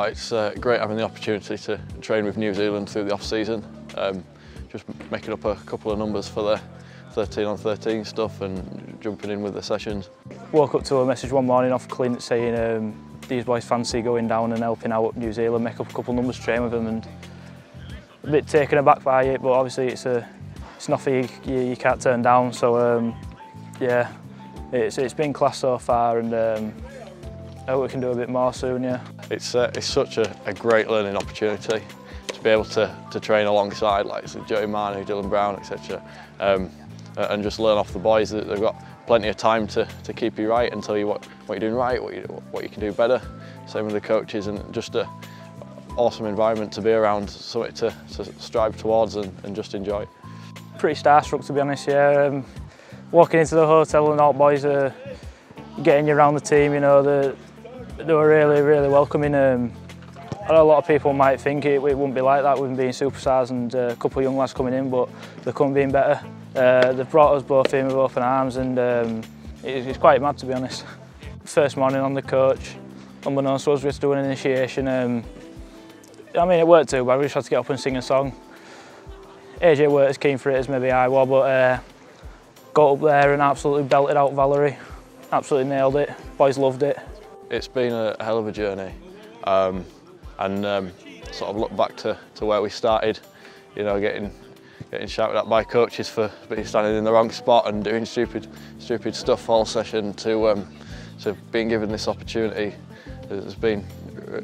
it's uh, great having the opportunity to train with New Zealand through the off season. Um, just making up a couple of numbers for the 13 on 13 stuff and jumping in with the sessions. Woke up to a message one morning off Clint saying um, these boys fancy going down and helping out New Zealand, make up a couple of numbers, train with them and a bit taken aback by it but obviously it's a it's nothing you, you, you can't turn down so um, yeah it's, it's been class so far and um, I hope we can do a bit more soon yeah. It's, uh, it's such a, a great learning opportunity to be able to, to train alongside like so Joey Manu, Dylan Brown etc um, and just learn off the boys that they've got plenty of time to, to keep you right and tell you what, what you're doing right, what you, what you can do better. Same with the coaches and just a awesome environment to be around, something to, to strive towards and, and just enjoy. Pretty starstruck to be honest, yeah. Um, walking into the hotel and all the boys are getting you around the team, you know, they, they were really, really welcoming. Um, I know a lot of people might think it, it wouldn't be like that with them being superstars and uh, a couple of young lads coming in, but they couldn't be better. Uh, they've brought us both in with open arms and um, it's, it's quite mad to be honest. First morning on the coach, unbeknownst to us, we had to do an initiation. Um, I mean, it worked too bad, we just had to get up and sing a song. AJ weren't as keen for it as maybe I was, but uh, got up there and absolutely belted out Valerie. Absolutely nailed it. Boys loved it. It's been a hell of a journey. Um, and um, sort of look back to, to where we started, you know, getting getting shouted at by coaches for being standing in the wrong spot and doing stupid stupid stuff all session to um, to being given this opportunity has been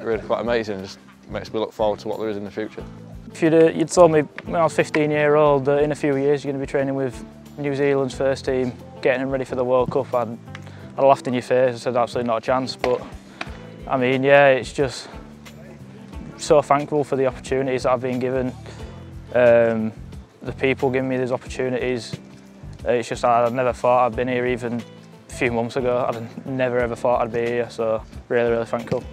really quite amazing. Just makes me look forward to what there is in the future. If you'd, uh, you'd told me when I was 15 year old that in a few years you're going to be training with New Zealand's first team, getting them ready for the World Cup, I'd, I'd laughed in your face and said absolutely not a chance. But I mean, yeah, it's just so thankful for the opportunities that I've been given. Um, the people giving me these opportunities. It's just I never thought I'd been here even a few months ago. I'd never ever thought I'd be here, so really, really thankful.